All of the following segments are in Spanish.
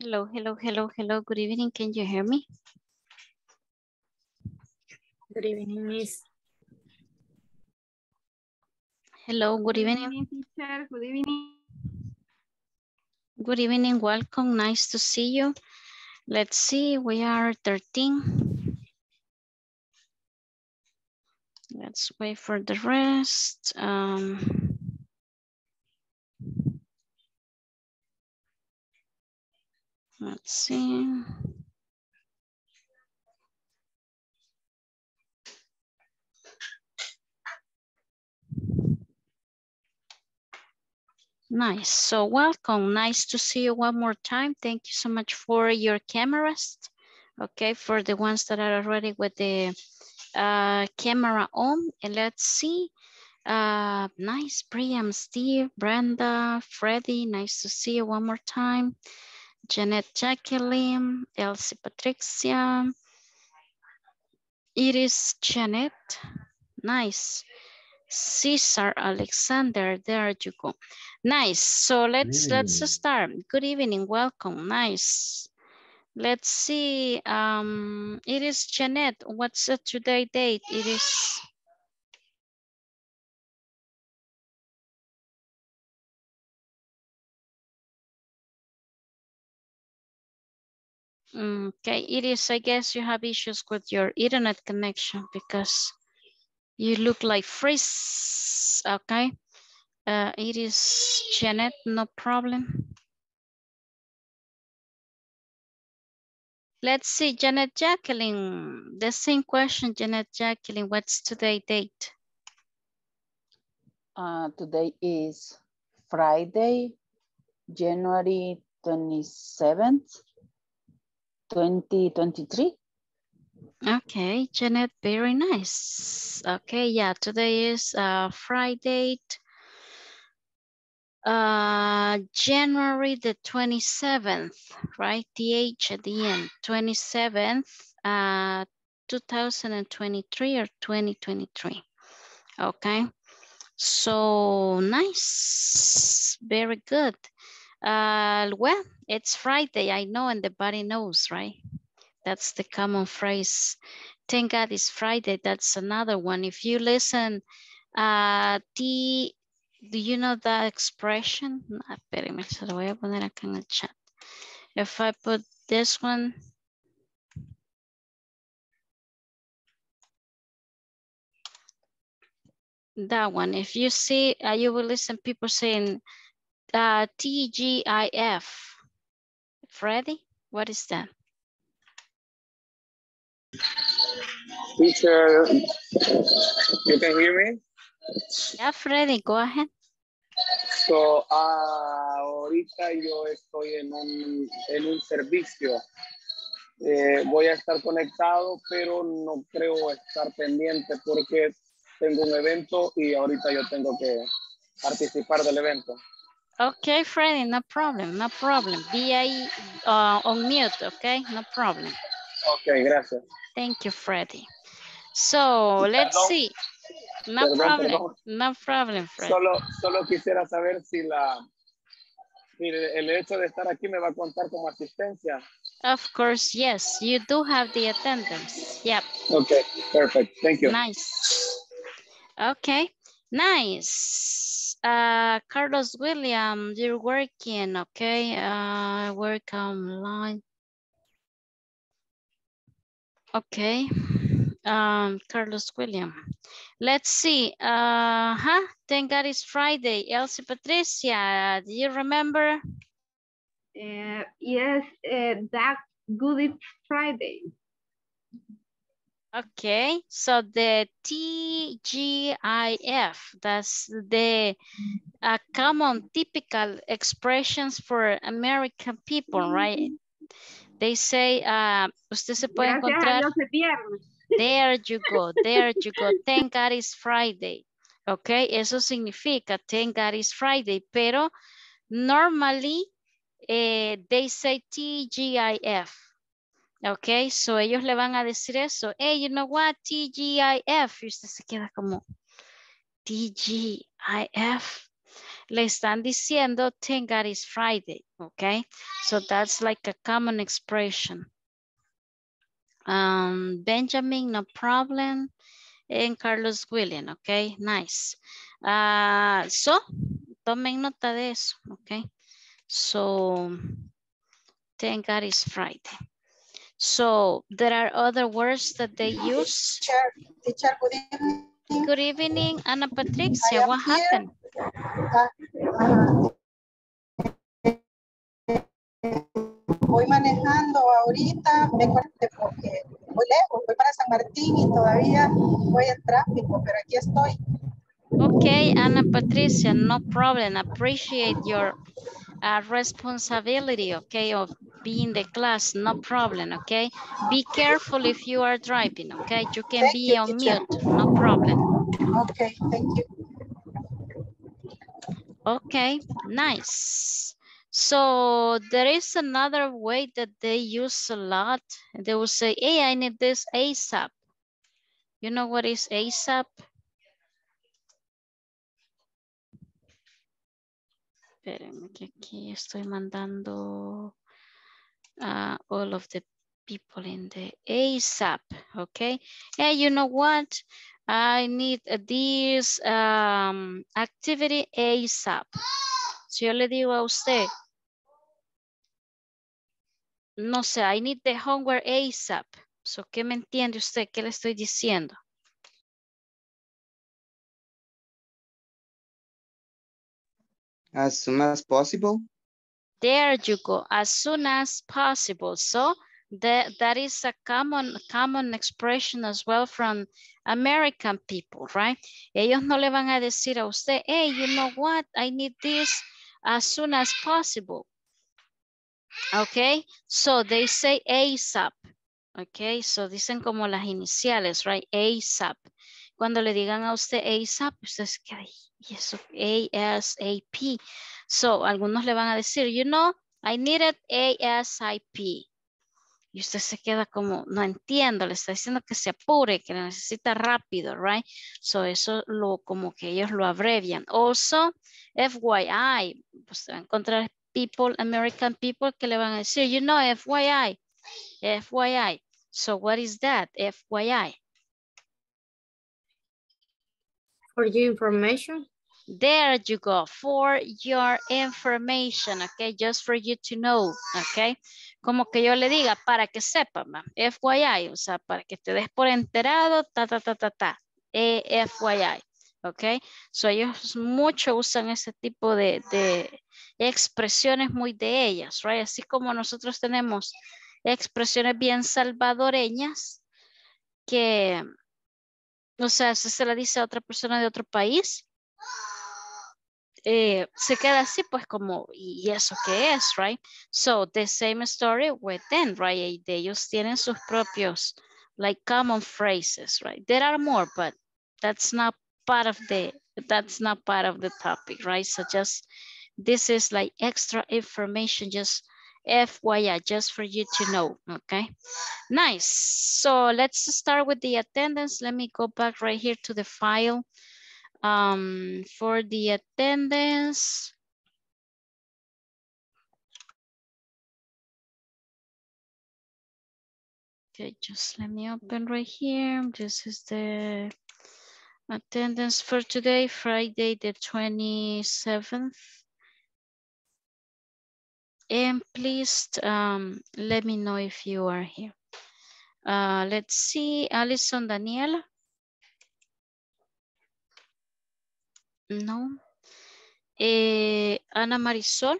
Hello, hello, hello, hello. Good evening. Can you hear me? Good evening, Miss. Hello, good evening. teacher. Good evening. Good evening. Welcome. Nice to see you. Let's see. We are 13. Let's wait for the rest. Um, let's see. Nice. So welcome. Nice to see you one more time. Thank you so much for your cameras. Okay, for the ones that are already with the uh, camera on. And let's see. Uh, nice, Priam, Steve, Brenda, Freddie. Nice to see you one more time. Janet Jacqueline, Elsie Patricia. Iris Janet. Nice. Cesar Alexander, there you go. Nice. So let's let's start. Good evening. Welcome. Nice. Let's see. Um, it is Janet. What's the today date? It is Okay, it is, I guess you have issues with your internet connection because you look like freeze, okay? Uh, it is Janet, no problem. Let's see, Janet Jacqueline, the same question, Janet Jacqueline, what's today date? Uh, today is Friday, January 27th, 2023. Okay, Janet, very nice. Okay, yeah, today is uh, Friday, uh, January the 27th, right? The H at the end, 27th, uh, 2023 or 2023. Okay, so nice, very good. Uh, well, it's Friday, I know, and the body knows, right? That's the common phrase. Thank God it's Friday. That's another one. If you listen, uh, T, do you know that expression? Ah, espérenme, se lo voy a poner acá en el chat. If I put this one. That one, if you see, uh, you will listen people saying uh, TGIF. Freddy, what is that? Teacher, you can hear me? Yeah, Freddy, go ahead. So, ah, ahorita yo estoy en un, en un servicio. Eh, voy a estar conectado, pero no creo estar pendiente porque tengo un evento y ahorita yo tengo que participar del evento. Okay, Freddy, no problem, no problem. Be ahí uh, on mute, okay? No problem. Ok, gracias. Thank you, Freddy. So, let's Perdón. see. No Perdón, problem, perdón. no problem, Freddy. Solo, solo quisiera saber si la si el hecho de estar aquí me va a contar como asistencia. Of course, yes, you do have the attendance. Yep, Ok, perfect. Thank you. nice. Okay, nice. Uh, Carlos William, you're working, okay? Uh, work online. Okay, um, Carlos William. Let's see. Uh huh. Thank God it's Friday. Elsie Patricia, do you remember? Uh, yes, uh, that Good Friday. Okay, so the TGIF, that's the uh, common typical expressions for American people, right? They say, uh, usted se puede encontrar. Dios es viernes. There you go, there you go. Thank God it's Friday. Ok, eso significa thank God it's Friday, pero normally eh, they say TGIF. Ok, so ellos le van a decir eso. Hey, you know what? TGIF. Y usted se queda como TGIF. le están diciendo thank God it's Friday, okay? So that's like a common expression. Um, Benjamin, no problem. And Carlos William, okay, nice. Uh, so, tomen nota de eso, okay? So, thank God it's Friday. So, there are other words that they use. Teacher, teacher, good evening. Good evening, Ana Patricia, what here. happened? Ah, voy manejando ahorita, me conecté porque muy lejos, voy para San Martín y todavía voy en tráfico, pero aquí estoy. Okay, Ana Patricia, no problem. Appreciate your uh, responsibility, okay, of being the class, no problem, okay? Be careful if you are driving, okay? You can Thank be you, on teacher. mute, no problem. Okay, thank you. Okay, nice. So there is another way that they use a lot. They will say, hey, I need this ASAP. You know what is ASAP? Espérenme que aquí estoy mandando uh, all of the people in the ASAP, okay? Hey, you know what? I need this um, activity ASAP. Si yo le digo a usted, no sé, I need the homework ASAP. So, ¿qué me entiende usted? ¿Qué le estoy diciendo? As soon as possible. There you go, as soon as possible. So that, that is a common, common expression as well from American people, right? Ellos no le van a decir a usted, hey, you know what? I need this as soon as possible. Okay, so they say ASAP. Okay, so dicen como las iniciales, right? ASAP. Cuando le digan a usted ASAP, usted se queda, y eso, ASAP. So, algunos le van a decir, you know, I need it ASAP. Y usted se queda como, no entiendo, le está diciendo que se apure, que necesita rápido, right? So, eso lo, como que ellos lo abrevian. Also, FYI, pues se va a encontrar people, American people que le van a decir, you know, FYI, FYI. So, what is that? FYI. For your information. There you go, for your information, okay, just for you to know, okay. Como que yo le diga, para que sepa, ma, FYI, o sea, para que te des por enterado, ta, ta, ta, ta, ta, eh, FYI, okay. So ellos mucho usan ese tipo de, de expresiones muy de ellas, right, así como nosotros tenemos expresiones bien salvadoreñas que, o sea, si se la dice a otra persona de otro país, eh, se queda así pues como, ¿y eso qué es, right? So, the same story with them, right? De ellos tienen sus propios, like common phrases, right? There are more, but that's not part of the, that's not part of the topic, right? So just, this is like extra information, just FYI, just for you to know, okay? Nice. So let's start with the attendance. Let me go back right here to the file. Um, for the attendance. Okay, just let me open right here. This is the attendance for today, Friday, the 27th. And please um, let me know if you are here. Uh, let's see, Alison Daniela. No. Eh, Ana Marisol.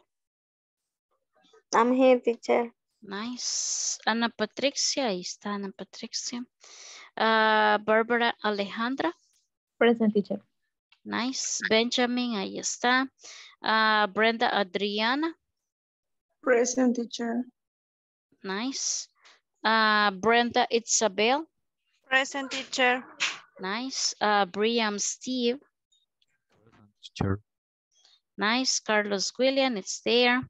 I'm here, teacher. Nice. Ana Patricia, ahí está Ana Patricia. Bárbara Alejandra. Present, teacher. Nice. Benjamin, ahí está. Ah, Brenda Adriana. Present teacher. Nice. Ah, Brenda Isabel. Present teacher. Nice. Uh, Brian Steve. Teacher. Nice. Carlos William, it's there.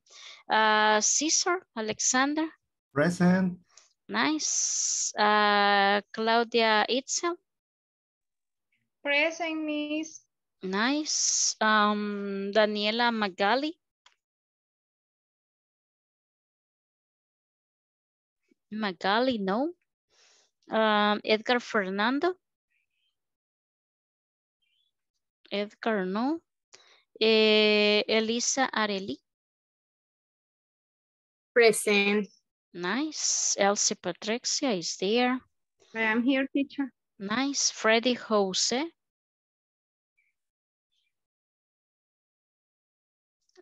Uh, Cesar Alexander. Present. Nice. Uh, Claudia Itzel. Present, miss. Nice. Um, Daniela Magali. Magali, no. Um, Edgar Fernando. Edgar, no. Eh, Elisa Areli. Present. Nice. Elsie Patricia is there. I am here, teacher. Nice. Freddy Jose.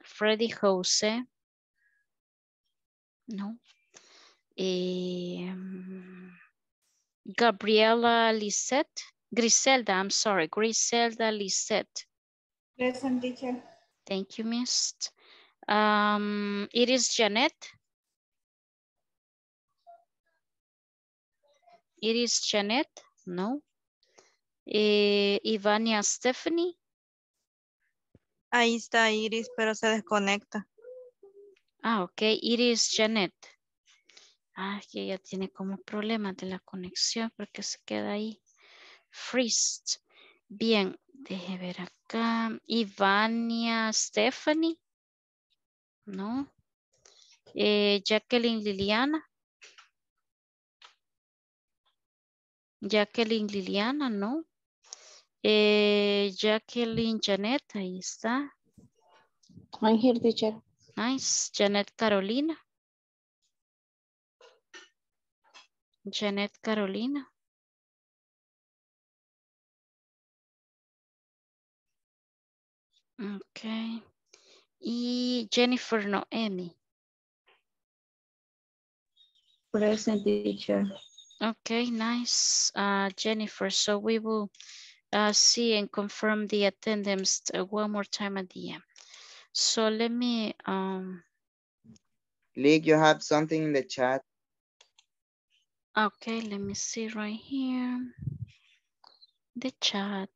Freddy Jose. No. Um, Gabriela Lisette. Griselda, I'm sorry. Griselda Lisette. Present teacher. Thank you, Miss. Um, it is Janet. It is Janet. No. Eh, Ivania Stephanie. Ahí está Iris, pero se desconecta. Ah, ok. It is Janet. Ah, que ella tiene como problema de la conexión porque se queda ahí. Freeze. Bien, deje ver acá. Ivania Stephanie. No. Eh, Jacqueline Liliana. Jacqueline Liliana, no. Eh, Jacqueline Janet, ahí está. I'm here, teacher. Nice. Janet Carolina. Janet Carolina. Okay. Y Jennifer Noemi. Present, teacher. Okay, nice. Uh, Jennifer, so we will uh, see and confirm the attendance uh, one more time at the end. So let me, um, League, you have something in the chat. okay, let me see right here. The chat.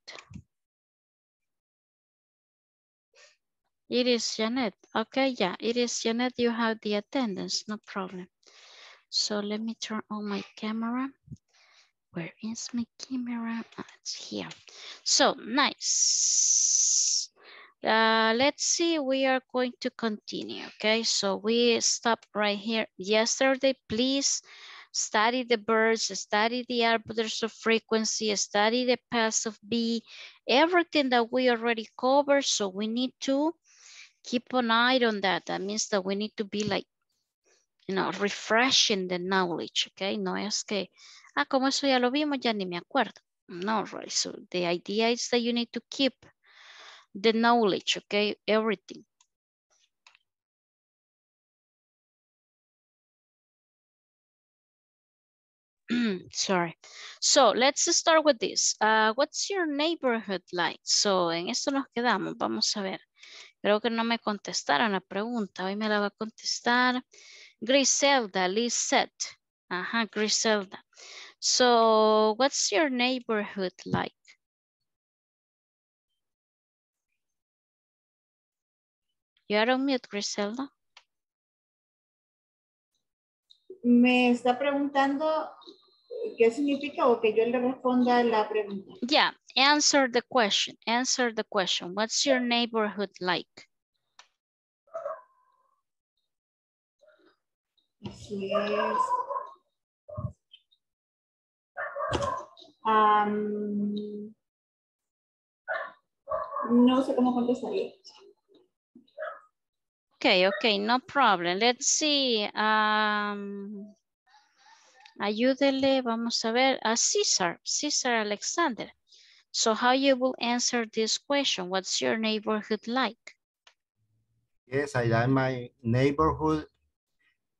It is Janet. Okay, yeah, it is Janet. You have the attendance, no problem. So let me turn on my camera. Where is my camera? Ah, it's here. So nice. Uh, let's see, we are going to continue, okay? So we stop right here. Yesterday, please study the birds, study the arbiters of frequency, study the past of B, everything that we already covered. So we need to keep an eye on that. That means that we need to be like, you know, refreshing the knowledge, okay? No es que, ah, como eso ya lo vimos, ya ni me acuerdo. No, right? So the idea is that you need to keep the knowledge, okay? Everything. Sorry. So let's start with this. Uh, what's your neighborhood like? So en esto nos quedamos. Vamos a ver. Creo que no me contestaron la pregunta. Hoy me la va a contestar Griselda, Lisette. Ajá, Griselda. So what's your neighborhood like? You are on mute, Griselda. Me está preguntando qué significa o que yo le responda la pregunta. Yeah, answer the question. Answer the question. What's your neighborhood like? Así es. Am, no sé cómo contestaría. Okay, okay, no problem. Let's see. Um, ayúdele, vamos a ver, a Cesar, Cesar Alexander. So how you will answer this question? What's your neighborhood like? Yes, I like my neighborhood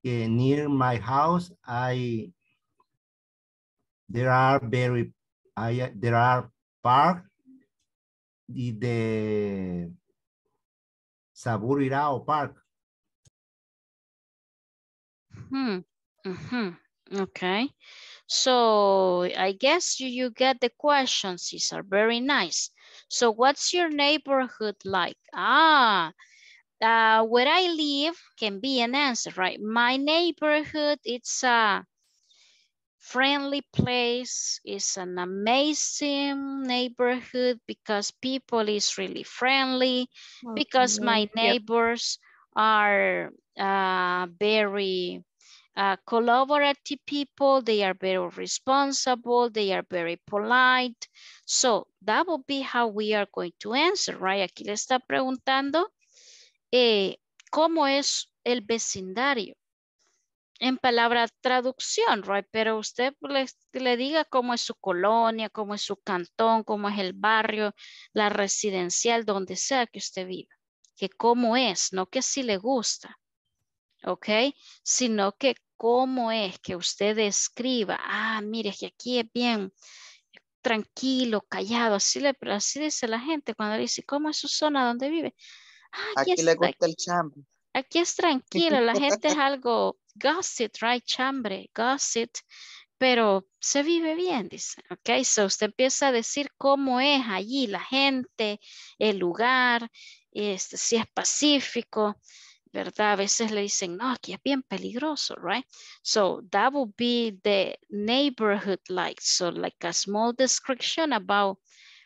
eh, near my house. I there are very I there are park the, the Saburirao Park. Hmm. Mm-hmm. Okay. So I guess you, you get the question, Cesar. Very nice. So what's your neighborhood like? Ah, uh, where I live can be an answer, right? My neighborhood, it's a friendly place. It's an amazing neighborhood because people is really friendly. Because my Yep. neighbors are uh, very uh, collaborative people. They are very responsible. They are very polite. So that will be how we are going to answer, right? Aquí le está preguntando eh, cómo es el vecindario. En palabra traducción, right? Pero usted le, le diga cómo es su colonia, cómo es su cantón, cómo es el barrio, la residencial, donde sea que usted viva. Que cómo es, no que si le gusta, ¿ok? Sino que cómo es que usted describa, ah, mire, que aquí es bien tranquilo, callado, así, le, así dice la gente cuando le dice, ¿cómo es su zona donde vive? Ah, aquí, Aquí le es, gusta el chambre. aquí es tranquilo, la gente es algo gossip, right? Chambre, gossip, pero se vive bien, dice, ok, so usted empieza a decir cómo es allí la gente, el lugar, este, si es pacífico, ¿verdad? A veces le dicen, no, aquí es bien peligroso, right? So that would be the neighborhood like, so like a small description about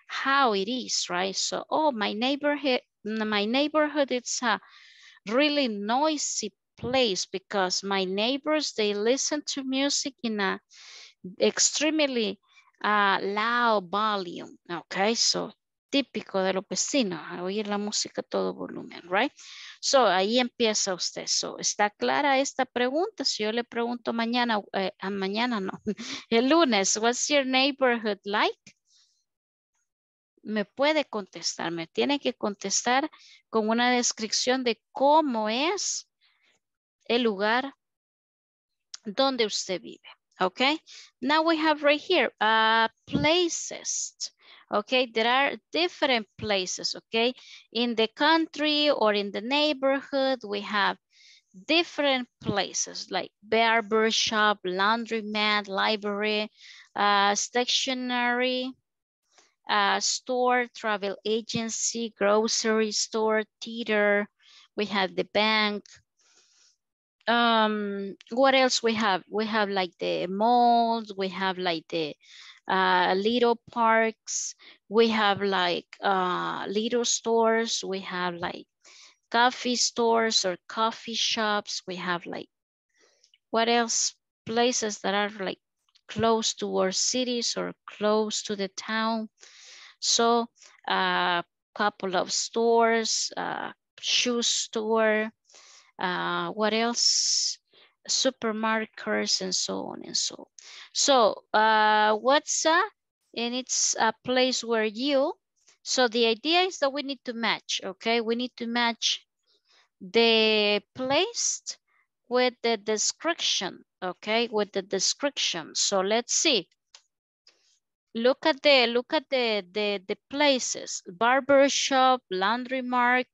how it is, right? So, oh, my neighborhood, my neighborhood, it's a really noisy place because my neighbors, they listen to music in a extremely uh, loud volume, okay? So típico de los vecinos, a oír la música a todo volumen, right? So, ahí empieza usted. So, ¿está clara esta pregunta? Si yo le pregunto mañana, eh, ah, mañana no, el lunes, what's your neighborhood like? Me puede contestar, me tiene que contestar con una descripción de cómo es el lugar donde usted vive. Okay, now we have right here uh, places. Okay, there are different places. Okay, in the country or in the neighborhood, we have different places like barber shop, laundromat, library, uh, stationery, uh, store, travel agency, grocery store, theater. We have the bank, um what else we have we have like the malls we have like the uh little parks. We have like uh little stores. We have like coffee stores or coffee shops. We have like what else? Places that are like close to our cities or close to the town. So a uh, couple of stores uh shoe store uh, what else? Supermarkets and so on and so. So uh, what's a, and it's a place where you, so the idea is that we need to match, okay? We need to match the place with the description, okay? With the description. So let's see. Look at the look at the the, the places: barber shop, laundry mark,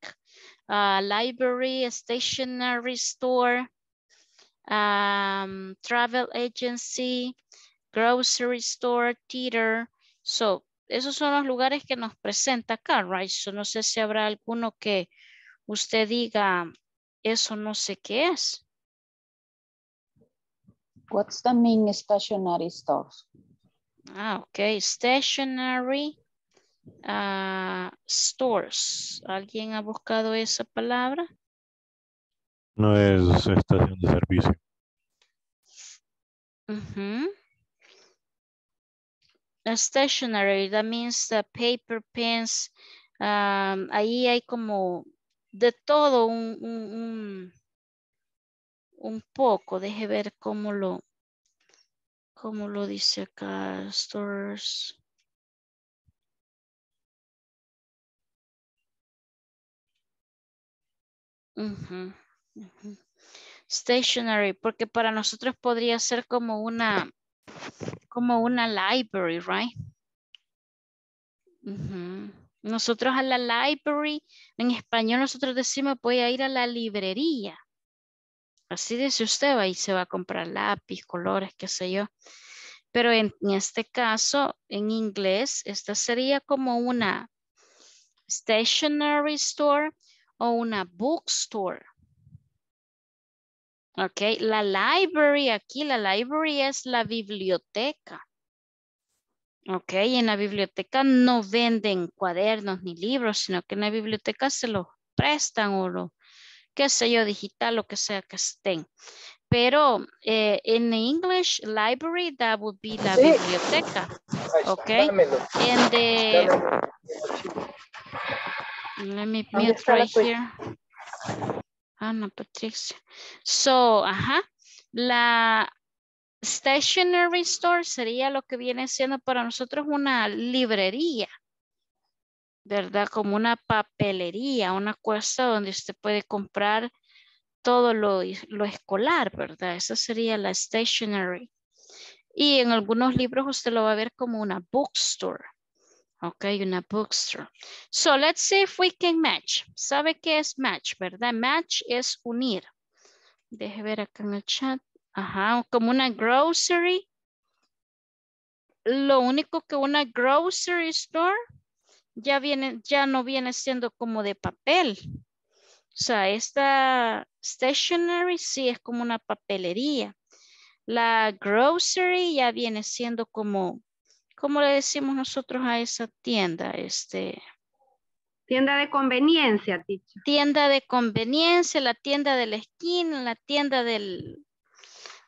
uh, library, stationery store, um, travel agency, grocery store, theater. So, esos son los lugares que nos presenta acá, right? So, no sé si habrá alguno que usted diga, eso no sé qué es. What's the main stationery stores? Ah, ok. Stationery uh, stores. ¿Alguien ha buscado esa palabra? No es estación de servicio. Uh -huh. A stationery, that means the paper, pens. Um, ahí hay como de todo un, un, un, un poco. Deje ver cómo lo, cómo lo dice acá. Stores. Uh -huh. Stationary, porque para nosotros podría ser como una, como una library, right? Nosotros a la library, en español nosotros decimos voy a ir a la librería. Así dice usted, ahí se va a comprar lápiz, colores, qué sé yo. Pero en, en este caso, en inglés, esta sería como una stationery store o una bookstore. Ok, la library, aquí la library es la biblioteca. Ok, en la biblioteca no venden cuadernos ni libros, sino que en la biblioteca se los prestan o lo, qué sé yo, digital, lo que sea que estén. Pero eh, en English, library, that would be la biblioteca. Ok, and the, let me mute right here. Ana Patricia. So, ajá, la stationery store sería lo que viene siendo para nosotros una librería, ¿verdad? Como una papelería, una cosa donde usted puede comprar todo lo, lo escolar, ¿verdad? Esa sería la stationery. Y en algunos libros usted lo va a ver como una bookstore. Ok, una bookstore. So let's see if we can match. ¿Sabe qué es match, verdad? Match es unir. Deje ver acá en el chat. Ajá, como una grocery. Lo único que una grocery store ya viene, ya no viene siendo como de papel. O sea, esta stationery sí es como una papelería. La grocery ya viene siendo como ¿Cómo le decimos nosotros a esa tienda? Este, tienda de conveniencia. Tienda de conveniencia, la tienda de la esquina, la tienda del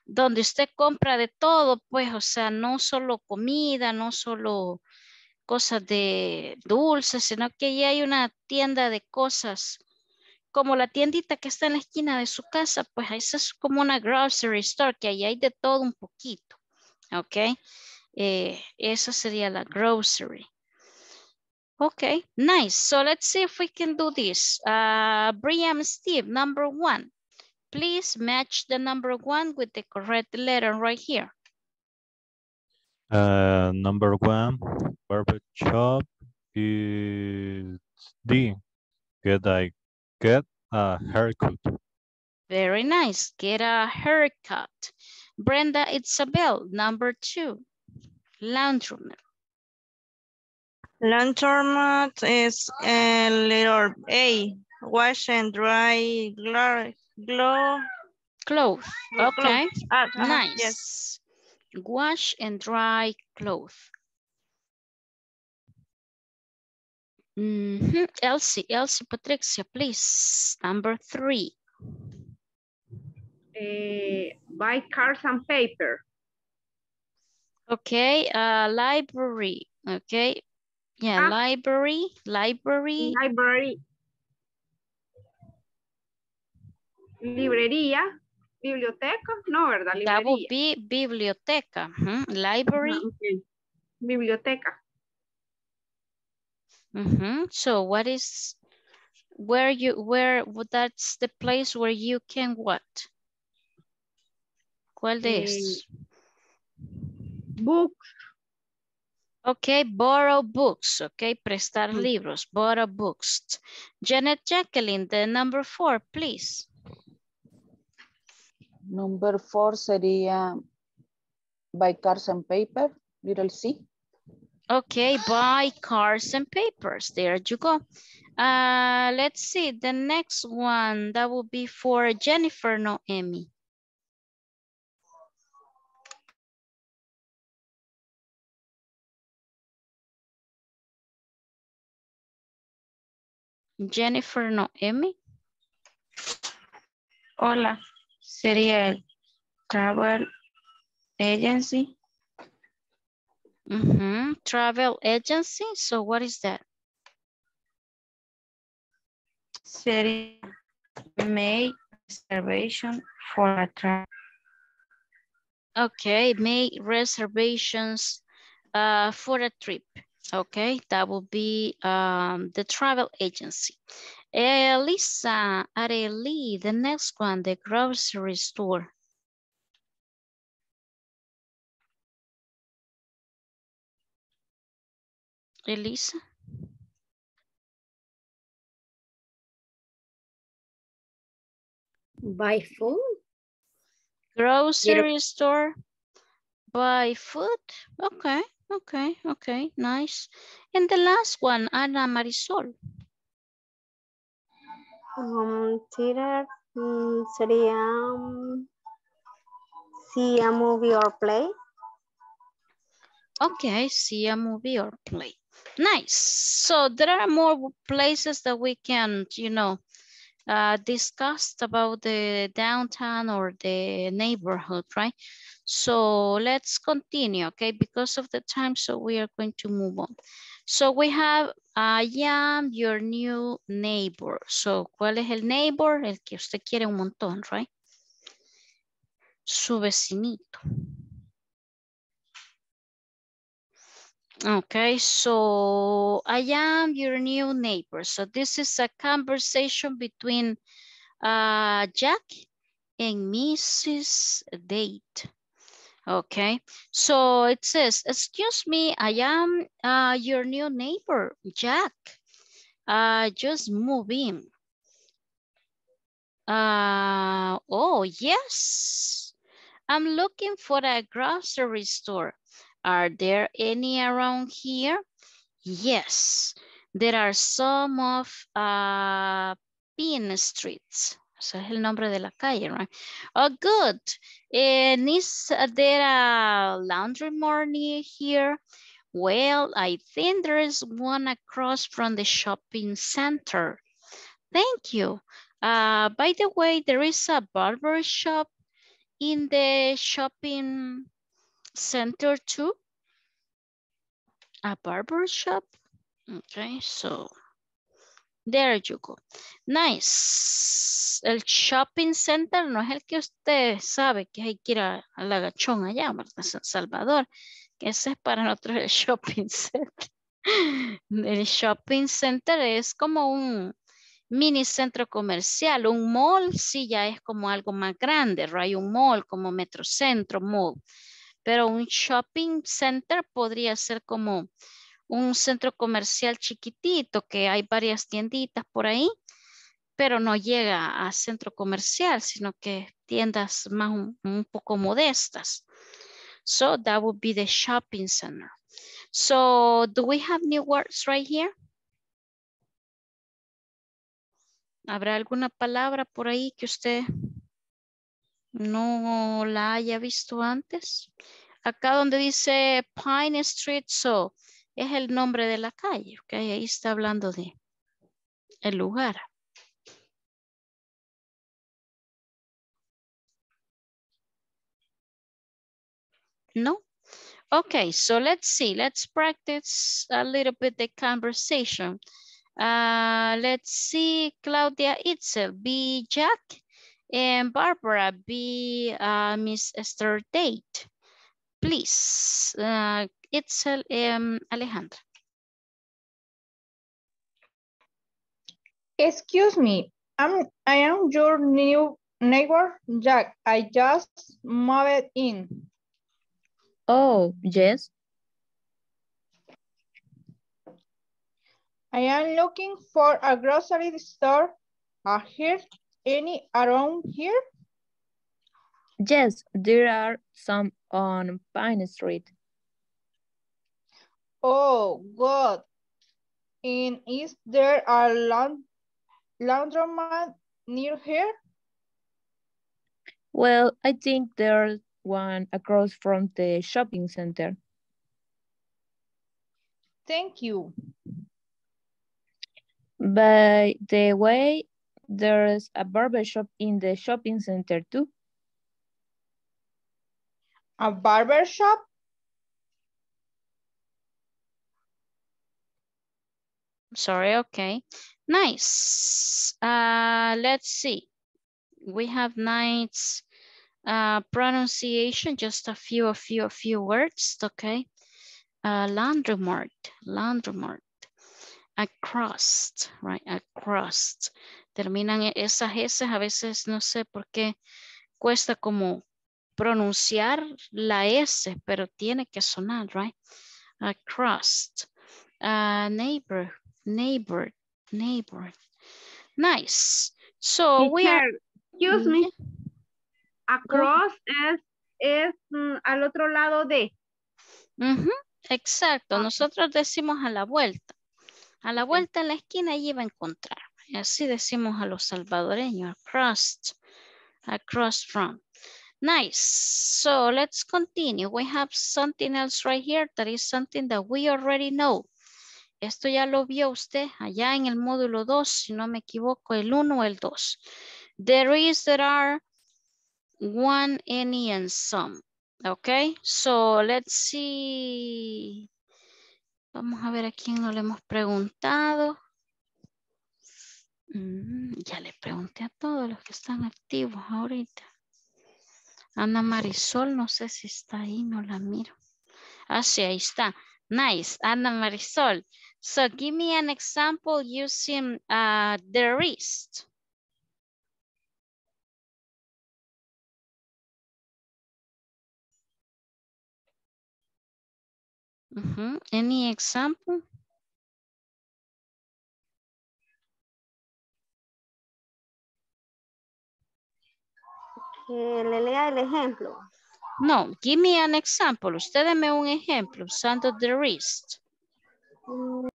donde usted compra de todo, pues, o sea, no solo comida, no solo cosas de dulces, sino que ya hay una tienda de cosas como la tiendita que está en la esquina de su casa, pues esa es como una grocery store, que ahí hay de todo un poquito, ¿ok? Eh, esa sería la grocery. Okay, nice. So let's see if we can do this. Uh, Brian Steve, number one. Please match the number one with the correct letter right here. Uh, number one, barber shop is D. Get I get a haircut. Very nice. Get a haircut. Brenda Isabel, number two. Laundromat. Laundromat is a letter A. Wash and dry glow. glow clothes. Okay. Ah, uh, nice. Yes. Wash and dry clothes. Mm -hmm. Elsie, Elsie Patricia, please. Number three. Uh, buy cards and paper. Okay, uh, library. Okay. Yeah, ah. library, library. Library. Librería, biblioteca, no, ¿verdad? Librería. That would be biblioteca. Uh. Library. Uh -huh, okay. Biblioteca. Uh -huh. So what is, where you, where, that's the place where you can what? ¿Cuál eh, es? Books. Okay, borrow books. Okay, prestar mm. libros, borrow books. Janet Jacqueline, the number four, please. Number four sería buy cars and paper, little C. Okay, buy cars and papers. There you go. Uh, let's see, the next one, that will be for Jennifer Noemi. Jennifer Noemi. Hola, sería el travel agency. Mm -hmm. Travel agency. So what is that? Sería make reservation for a travel. Okay, make reservations uh, for a trip. Okay, that will be um, the travel agency. Elisa Areli, the next one, the grocery store. Elisa. Buy food? Grocery store. Buy food. Okay. Okay, okay, nice. And the last one, Ana Marisol. Um, theater, mm, sería mm, see a movie or play. Okay, see a movie or play. Nice. So there are more places that we can, you know, uh, discuss about the downtown or the neighborhood, right? So let's continue, okay? Because of the time, so we are going to move on. So we have, I am your new neighbor. So, ¿cuál es el neighbor? El que usted quiere un montón, right? Su vecinito. Okay, so I am your new neighbor. So this is a conversation between uh, Jack and Mrs. Date. Okay, so it says, excuse me, I am uh, your new neighbor, Jack. Uh, just move in. Uh, oh, yes. I'm looking for a grocery store. Are there any around here? Yes, there are some of uh, Pin Streets. Ese es el nombre de la calle, right? Oh, good. And is there a laundry near here? Well, I think there is one across from the shopping center. Thank you. Uh, by the way, there is a barber shop in the shopping center too? A barber shop? Okay, so there you go. Nice. El shopping center no es el que usted sabe que hay que ir a, al agachón allá, ¿verdad? San Salvador. Ese es para nosotros el shopping center. El shopping center es como un mini centro comercial. Un mall sí ya es como algo más grande, right? Un mall como Metrocentro Mall. Pero un shopping center podría ser como un centro comercial chiquitito que hay varias tienditas por ahí, pero no llega a centro comercial, sino que tiendas más un, un poco modestas. So that would be the shopping center. So do we have new words right here? ¿Habrá alguna palabra por ahí que usted no la haya visto antes? Acá donde dice Pine Street, so es el nombre de la calle, ok, ahí está hablando de el lugar. No? Okay, so let's see. Let's practice a little bit the conversation. Uh, let's see, Claudia Itzel, be Jack, and Barbara, be uh, Miss Esther Date. Please, uh, Itzel, um, Alejandra. Excuse me, I'm, I am your new neighbor, Jack. I just moved in. Oh, yes. I am looking for a grocery store. Are here any around here? Yes, there are some on Pine Street. Oh, good. And is there a laund laundromat near here? Well, I think there's one across from the shopping center. Thank you. By the way, there's a barber shop in the shopping center too. A barber shop? Sorry, okay. Nice. Uh, let's see. We have nice uh, pronunciation, just a few, a few, a few words, okay? Uh, laundromat, laundromat. Across, right? Across. Terminan esas S, a veces no sé por qué cuesta como pronunciar la S, pero tiene que sonar, right? Across. Uh, neighbor, neighbor, neighbor. Nice. So we are. Excuse me. Across es, es mm, al otro lado de. Ujú, Exacto. Nosotros decimos a la vuelta. A la vuelta en la esquina allí va a encontrar. Así decimos a los salvadoreños, across, across from. Nice. So let's continue. We have something else right here that is something that we already know. Esto ya lo vio usted allá en el módulo 2, si no me equivoco, el 1 o el 2. There is, there are, one, any, and some. Okay, so let's see. Vamos a ver a quién no le hemos preguntado. Mm, ya le pregunté a todos los que están activos ahorita. Ana Marisol, no sé si está ahí, no la miro. Ah, sí, ahí está. Nice, Ana Marisol. So give me an example using uh, the wrist. Any example? Que le lea el ejemplo. No, give me an example. Usted deme un ejemplo usando the wrist. Mm.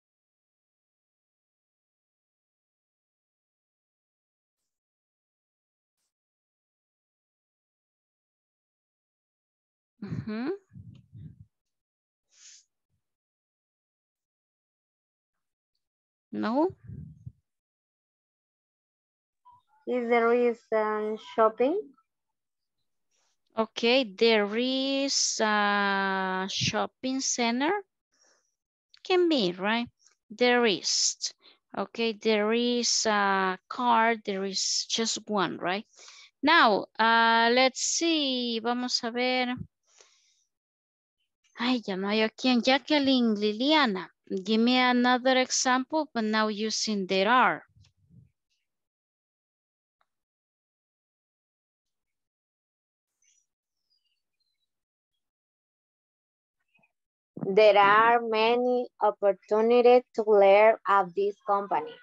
No. If there is um, shopping, Okay, there is a shopping center. Can be, right? There is. Okay, there is a car, there is just one, right? Now, uh, let's see, vamos a ver. Ay, ya no hay aquí en Jacqueline, Liliana. Give me another example, but now using there are. There are many opportunities to learn at this company.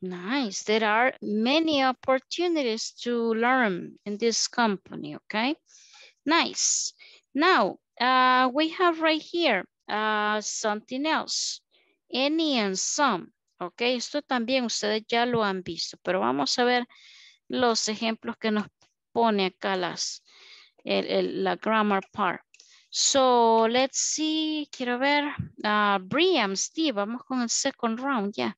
Nice. There are many opportunities to learn in this company, okay? Nice. Now, uh, we have right here uh, something else. Any and some, okay? Esto también ustedes ya lo han visto, pero vamos a ver los ejemplos que nos pone acá las, el, el, la grammar part. So, let's see, quiero ver, uh, Brian, Steve, vamos con el second round, yeah.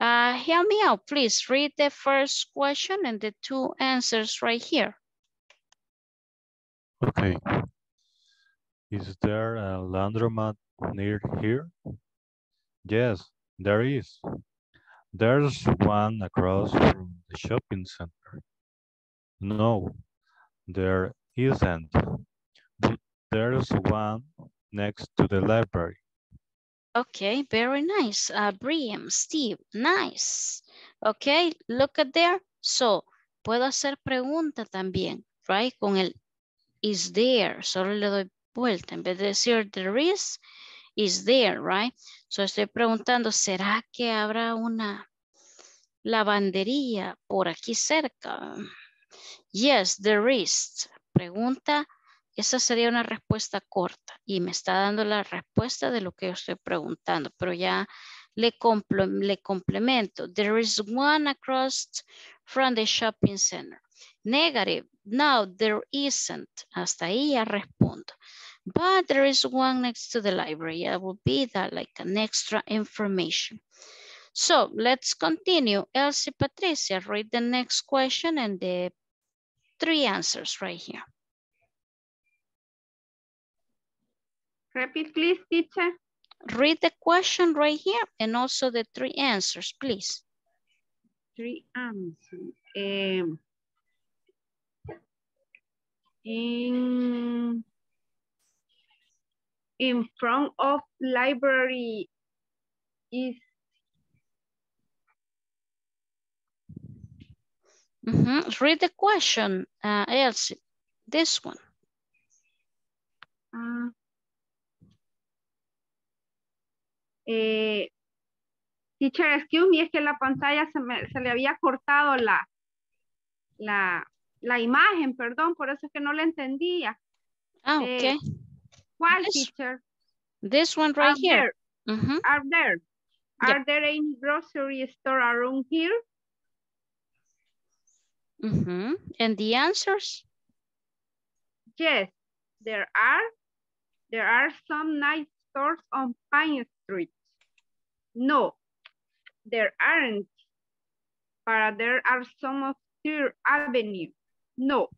Uh, help me out, please. Read the first question and the two answers right here. Okay. Is there a laundromat near here? Yes, there is. There's one across from the shopping center. No, there isn't. There's one next to the library. Okay, very nice. Uh, Brian, Steve, nice. Okay, look at there. So, puedo hacer pregunta también, right? Con el is there. Solo le doy vuelta. En vez de decir there is, is there, right? So, estoy preguntando, ¿será que habrá una lavandería por aquí cerca? Yes, there is. Pregunta esa sería una respuesta corta y me está dando la respuesta de lo que yo estoy preguntando, pero ya le, le complemento. There is one across from the shopping center. Negative. No, there isn't. Hasta ahí ya respondo. But there is one next to the library. That would be that like an extra information. So let's continue. Elsie Patricia, read the next question and the three answers right here. Repeat, please, teacher. Read the question right here and also the three answers, please. Three answers. Um, in, in front of library is Mm -hmm. Read the question, uh, Elsie. This one. Uh, Eh, teacher, excuse me, es que la pantalla se, me, se le había cortado la, la, la, imagen, perdón, por eso es que no la entendía. Ah, ok. Eh, ¿Cuál, this, teacher? This one right Are here. There. Mm -hmm. Are there. Are there any grocery store around here? Mhm. And the answers? Yes, there are. There are some nice stores on Pine Street. No, there aren't. But there are some of Third Avenue. No,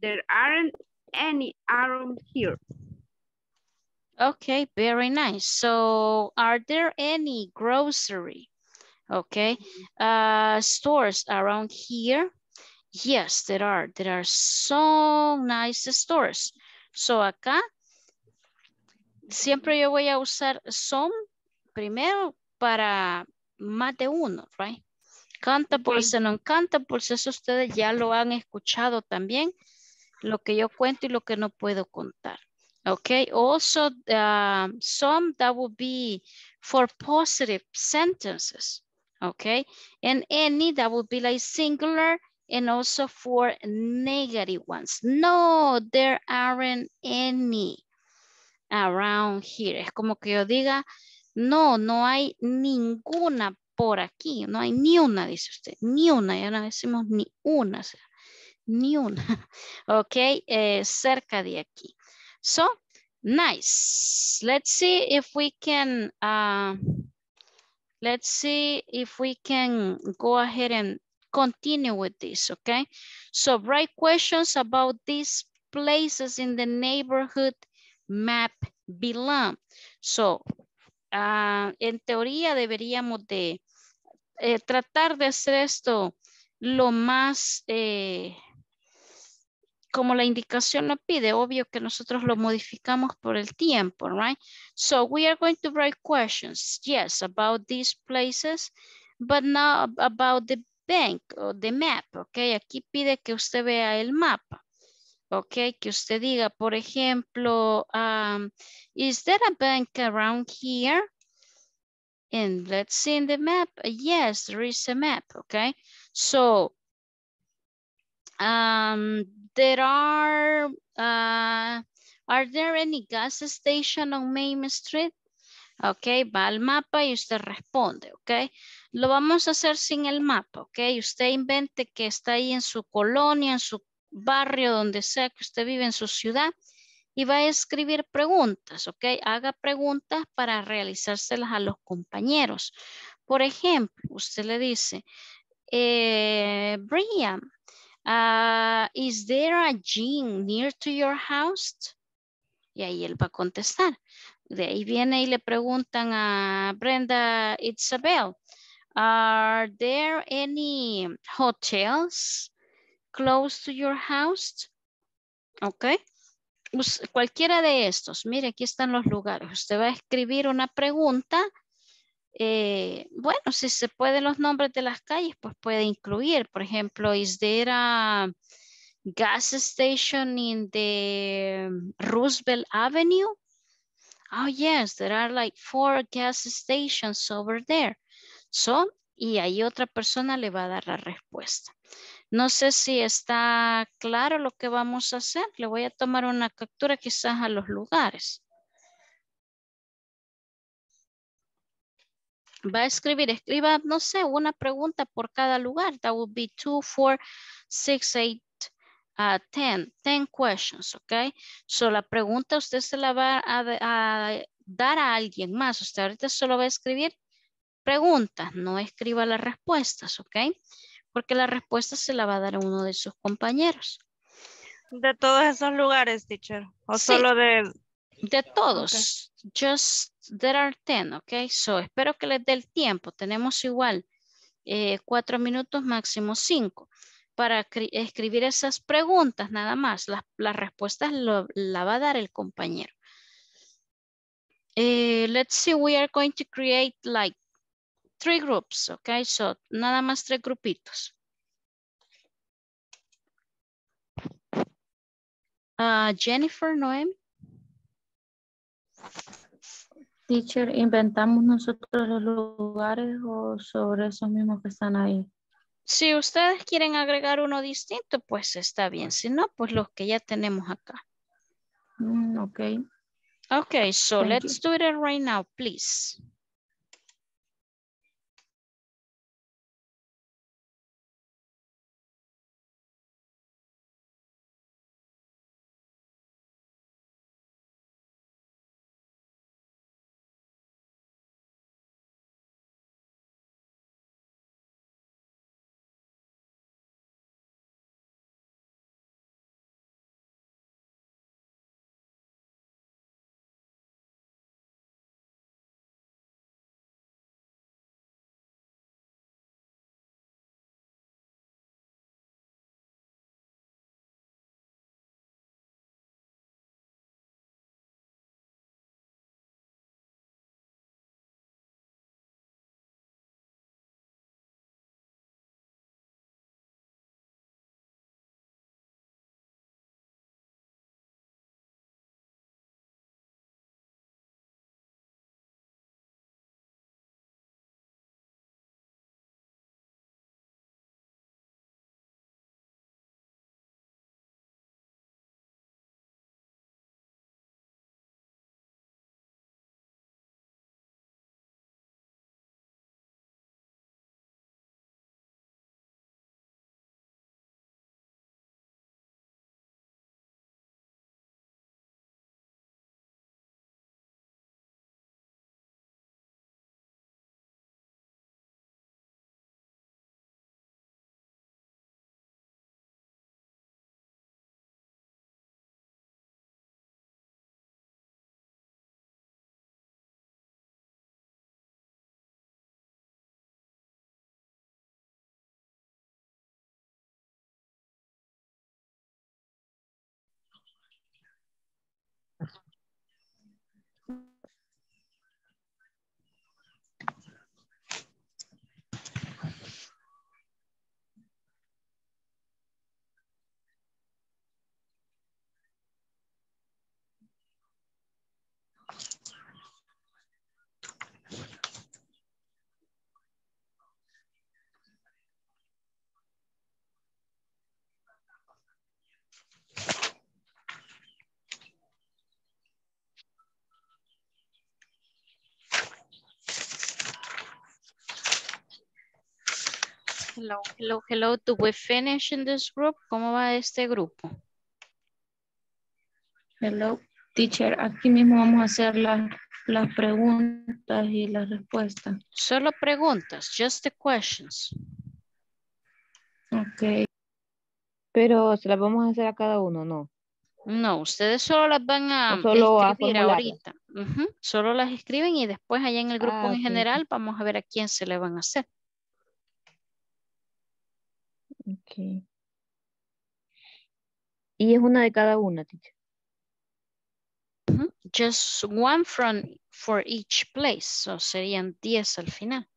there aren't any around here. Okay, very nice. So are there any grocery, okay, uh, stores around here? Yes, there are. There are so nice stores. So acá, siempre yo voy a usar some primero para más de uno, right? Cantables and uncantables, eso ustedes ya lo han escuchado también, lo que yo cuento y lo que no puedo contar. Okay, also um, some that would be for positive sentences. Okay, and any that would be like singular and also for negative ones. No, there aren't any around here. Es como que yo diga, no, no hay ninguna por aquí. No hay ni una, dice usted. Ni una, ya no decimos ni una, ni una. Ok, eh, cerca de aquí. So, nice. Let's see if we can, uh, let's see if we can go ahead and continue with this, okay? So write questions about these places in the neighborhood map below. So, uh, en teoría deberíamos de eh, tratar de hacer esto lo más eh, como la indicación lo pide, obvio que nosotros lo modificamos por el tiempo, right? So we are going to write questions, yes, about these places, but not about the bank or the map, ok? Aquí pide que usted vea el mapa, ok? Que usted diga, por ejemplo, um, is there a bank around here? And let's see in the map, yes, there is a map, okay? So, um, there are, uh, are there any gas station on Main Street? Ok, va al mapa y usted responde, ok. Lo vamos a hacer sin el mapa, ok. Usted invente que está ahí en su colonia, en su barrio, donde sea que usted vive en su ciudad y va a escribir preguntas, ok. Haga preguntas para realizárselas a los compañeros. Por ejemplo, usted le dice, eh, Brian, Uh, is there a gym near to your house? Y ahí él va a contestar. De ahí viene y le preguntan a Brenda Isabel, are there any hotels close to your house? Ok. Cualquiera de estos. Mire, aquí están los lugares. Usted va a escribir una pregunta eh, bueno, si se pueden los nombres de las calles, pues puede incluir, por ejemplo, is there a gas station in the Roosevelt Avenue? Oh, yes, there are like four gas stations over there. So, y ahí otra persona le va a dar la respuesta. No sé si está claro lo que vamos a hacer. Le voy a tomar una captura quizás a los lugares. va a escribir, escriba, no sé, una pregunta por cada lugar. That would be two, four, six, eight, uh, ten. Ten questions, ok? So la pregunta usted se la va a, dar a alguien más. Usted ahorita solo va a escribir preguntas, no escriba las respuestas, ok? Porque la respuesta se la va a dar a uno de sus compañeros. De todos esos lugares, teacher. O solo de... De todos. Just there are 10, ok. So, espero que les dé el tiempo. Tenemos igual eh, cuatro minutos, máximo cinco, para escribir esas preguntas nada más. Las, las respuestas lo, la va a dar el compañero. Eh, let's see, we are going to create like three groups, ok. So, nada más tres grupitos. Uh, Jennifer, Noem. Teacher, ¿inventamos nosotros los lugares o sobre esos mismos que están ahí? Si ustedes quieren agregar uno distinto, pues está bien. Si no, pues los que ya tenemos acá. Mm, ok. Okay, so let's do it right now, please. Hello, hello, hello. Do we finish in this group? ¿Cómo va este grupo? Hello, teacher. Aquí mismo vamos a hacer las las preguntas y las respuestas. Solo preguntas, just the questions. Ok. Pero se las vamos a hacer a cada uno, ¿no? No, ustedes solo las van a solo escribir ahorita. Solo las escriben y después allá en el grupo Ah, en general vamos a ver a quién se le van a hacer. Ok. Y es una de cada una, teacher. Just one from for each place. So serían 10 al final.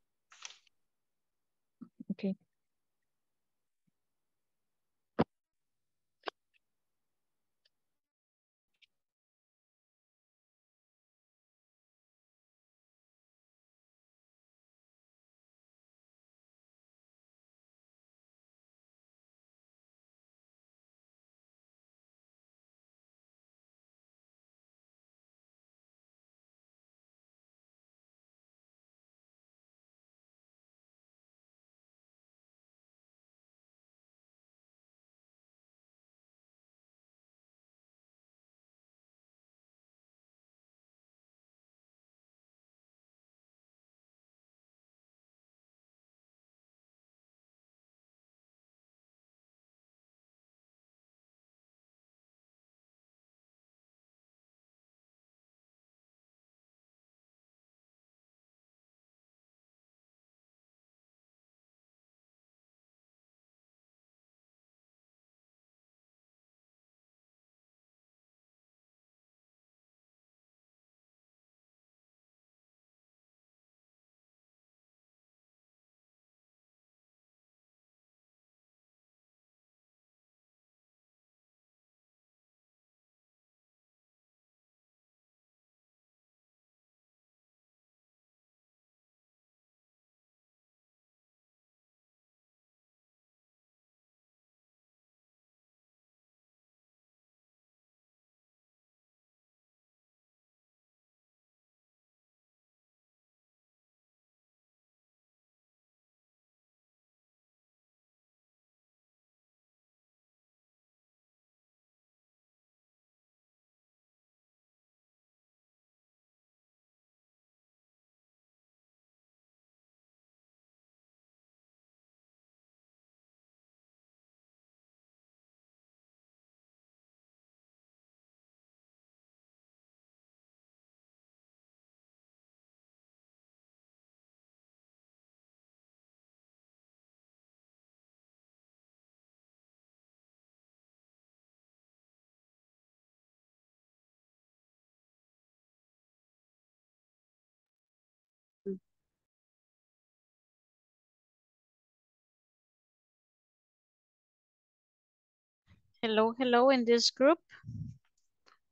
Hello, hello in this group.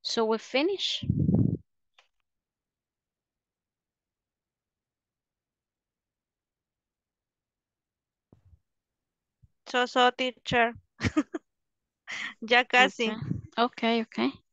So we finish. So, so, teacher. ya casi. Okay, okay.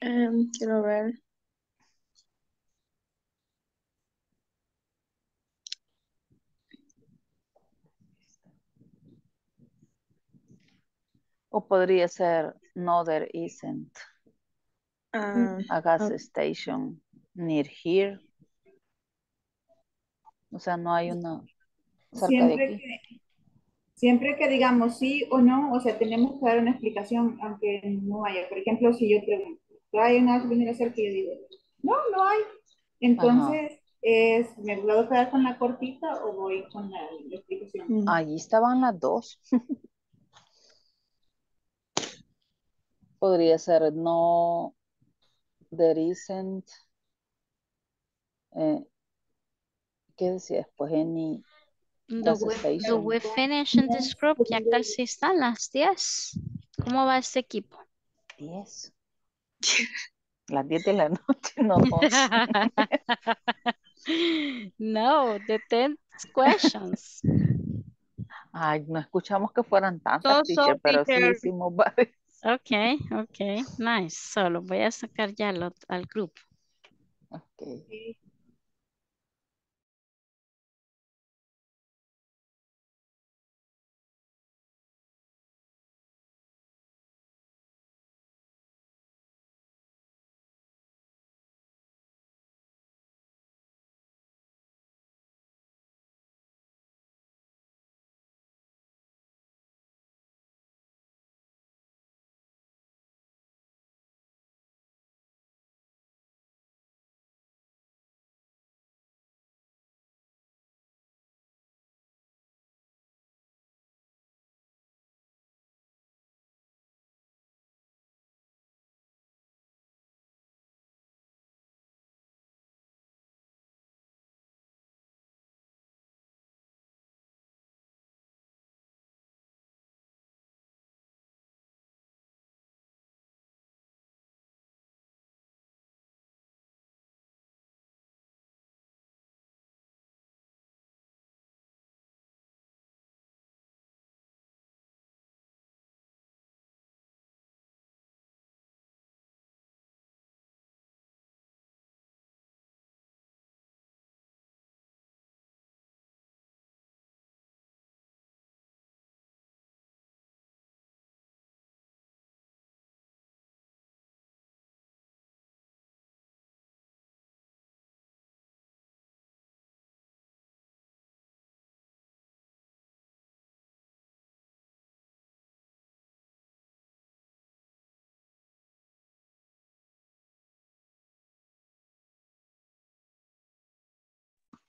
Em, quiero ver. O podría ser no there isn't Ah, a gas ok. station near here. O sea, no hay una cerca de aquí. que, siempre que digamos sí o no, o sea, tenemos que dar una explicación, aunque no haya. Por ejemplo, si yo pregunto, ¿hay una gasolinera cerca? Y yo digo, no, no hay. Entonces, es, ¿me puedo quedar con la cortita o voy con la, la explicación? Allí estaban las dos. Podría ser no, there isn't, eh, ¿qué decía después? Any Do we, do we finish in this group? Ya casi están las 10. ¿Cómo va este equipo? Yes. Las 10 de la noche, no. no, the 10 questions. Ay, no escuchamos que fueran tantas, So, so, teacher, pero sí hicimos varias. Okay, okay, nice. Solo voy a sacar ya lo- al grupo. Okay.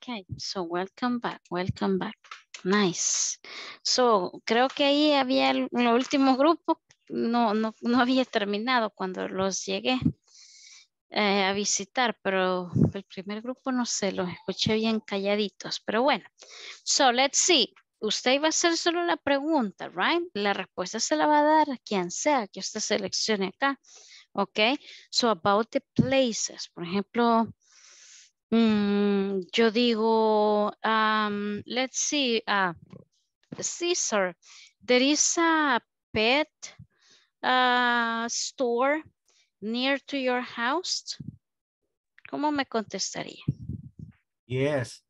Okay, so welcome back, welcome back. Nice. So, creo que ahí había el, el último grupo, no, no, no había terminado cuando los llegué eh, a visitar, pero el primer grupo no sé, los escuché bien calladitos, pero bueno. So, let's see. Usted iba a hacer solo la pregunta, right? La respuesta se la va a dar a quien sea que usted seleccione acá. Ok, so about the places, por ejemplo, Mm, yo digo, um, let's see, uh, Caesar, there is a pet uh, store near to your house. ¿Cómo me contestaría? Yes,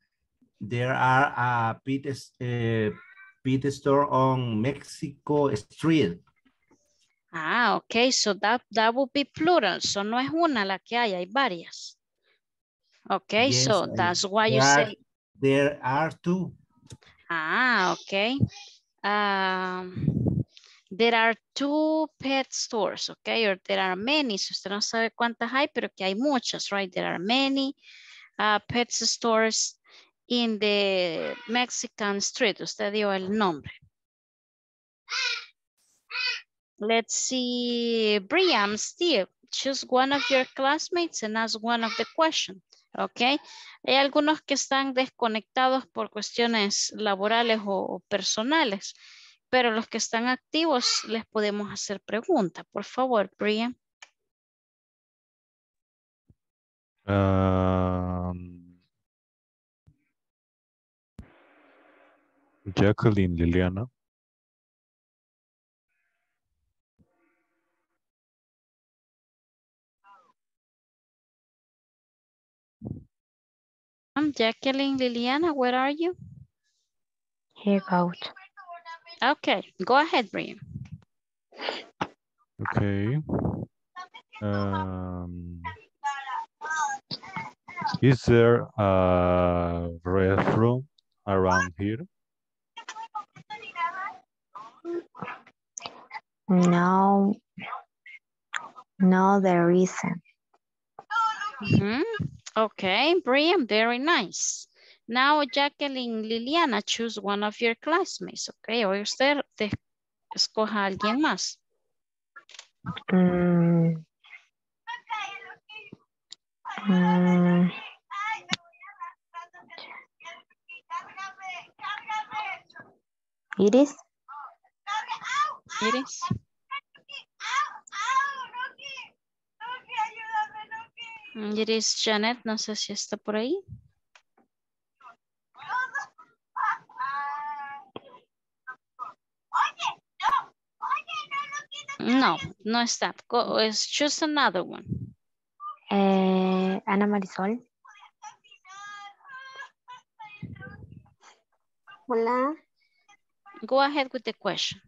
there are a pet, uh, pet store on Mexico Street. Ah, okay, so that, that would be plural. So no es una la que hay, hay varias. Okay, Yes, so I- that's why you are- say, There are two. ah, okay. Um, there are two pet stores, okay, or there are many. Si usted no sabe cuántas hay, pero que hay muchas, right? There are many uh, pet stores in the Mexican street. Usted dio el nombre. Let's see, Brian, Steve, choose one of your classmates and ask one of the question. ¿Ok? Hay algunos que están desconectados por cuestiones laborales o, personales, pero los que están activos les podemos hacer preguntas. Por favor, Brian. Um, Jacqueline Liliana. Jacqueline Liliana, where are you? Here out. Okay, go ahead, Brian. Okay. Um, is there a restroom around here? No, no, there isn't. Ujú. Okay, brilliant, very nice. Now, Jacqueline Liliana, choose one of your classmates, okay? O usted te escoja a alguien más. Mm. Mm. Iris. Iris. Iris Janet, no sé si está por ahí. No, no está. Go, es choose another one. Eh, Ana Marisol. Hola. Go ahead with the question.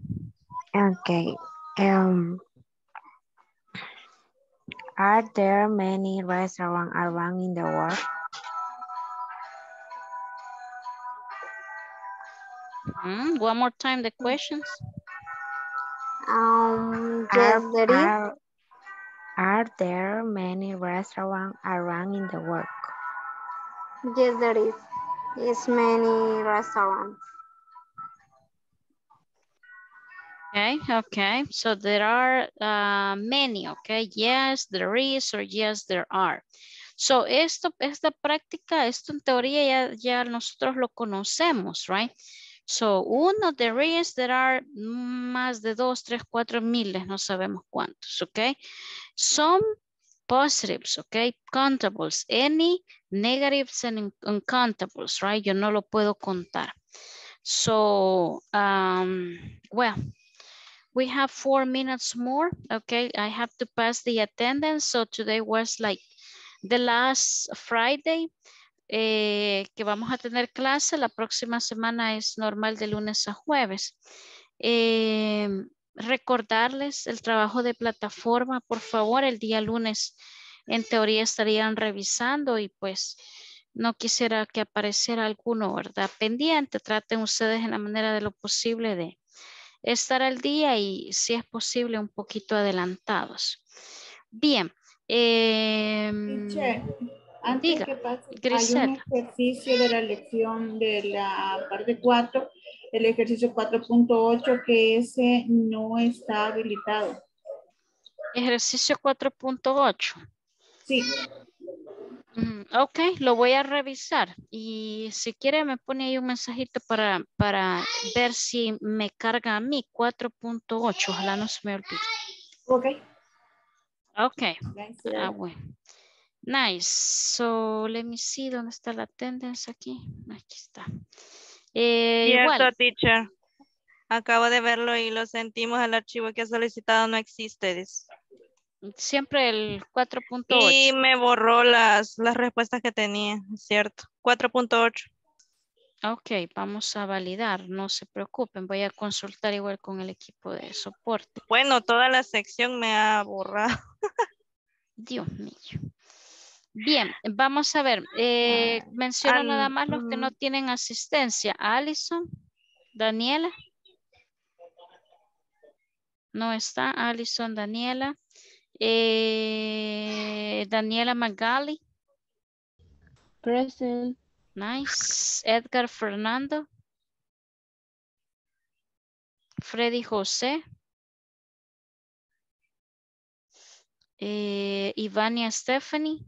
Okay. Um, are there many restaurants around in the world? Mm, one more time the questions. Um, yes, Are- there is. are- Are there many restaurants around in the world? Yes, there is. Is many restaurants. Okay, okay. So there are uh, many, okay. Yes, there is or yes, there are. So esto, esta práctica, esto en teoría ya, ya nosotros lo conocemos, right? So uno, there is, there are más de dos, tres, cuatro miles, no sabemos cuántos, okay. Some positives, okay, contables, any negatives and uncountables, right? Yo no lo puedo contar. So, um, well, we have four minutes more. Okay, I have to pass the attendance. So today was like the last Friday eh, que vamos a tener clase. La próxima semana es normal de lunes a jueves. Eh, recordarles el trabajo de plataforma, por favor, el día lunes en teoría estarían revisando y pues no quisiera que apareciera alguno, ¿verdad? Pendiente, traten ustedes en la manera de lo posible de estar al día y si es posible un poquito adelantados. Bien. Teacher, antes diga, que pase, hay un ejercicio de la lección de la parte 4, el ejercicio 4.8, que ese no está habilitado. Ejercicio 4.8. Sí. Mm, Ok, lo voy a revisar y si quiere me pone ahí un mensajito para, para ver si me carga a mí 4.8, ojalá no se me olvide. Ok. Ok, ah bueno. Nice, so let me see, ¿dónde está la attendance aquí? Aquí está. Eh, Cierto, igual, teacher. Acabo de verlo y lo sentimos, el archivo que ha solicitado no existe. dice. Siempre el 4.8. Y me borró las, las respuestas que tenía, cierto. 4.8. Ok, vamos a validar, no se preocupen, voy a consultar igual con el equipo de soporte. Bueno, toda la sección me ha borrado. Dios mío. Bien, vamos a ver, eh, menciono Al- nada más los que no tienen asistencia. Alison, Daniela. No está, Alison, Daniela. Eh, Daniela Magali. Present. Nice. Edgar Fernando. Freddy José. Eh, Ivania Stephanie.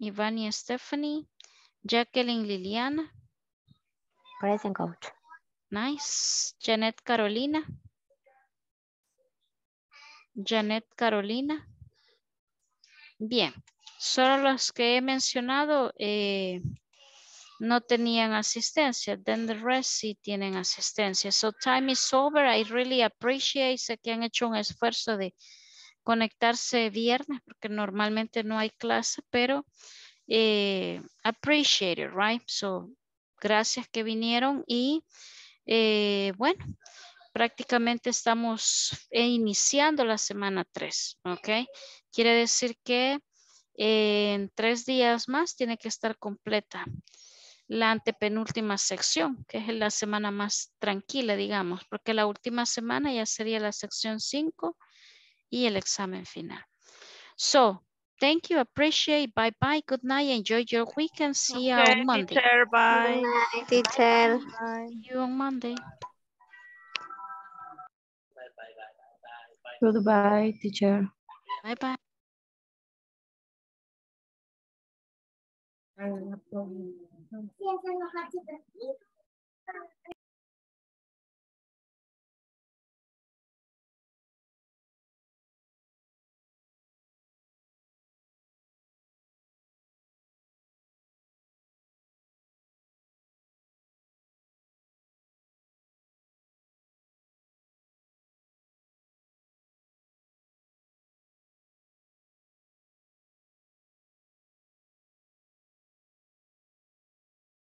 Ivania Stephanie. Jacqueline Liliana. Present coach. Nice. Janet Carolina. Janet Carolina. Bien. Solo los que he mencionado eh, no tenían asistencia. Then the rest sí tienen asistencia. So time is over. I really appreciate sé que han hecho un esfuerzo de conectarse viernes porque normalmente no hay clase, pero eh, appreciate it, right? So gracias que vinieron y eh, bueno, prácticamente estamos eh, iniciando la semana 3, ¿ok? Quiere decir que eh, en tres días más tiene que estar completa la antepenúltima sección, que es la semana más tranquila, digamos, porque la última semana ya sería la sección 5 y el examen final. So, Thank you. Appreciate. Bye bye. Good night. Enjoy your weekend. See you Okay, on Monday. teacher, bye. night, teacher. Bye. See you on Monday. Goodbye, teacher. Bye-bye.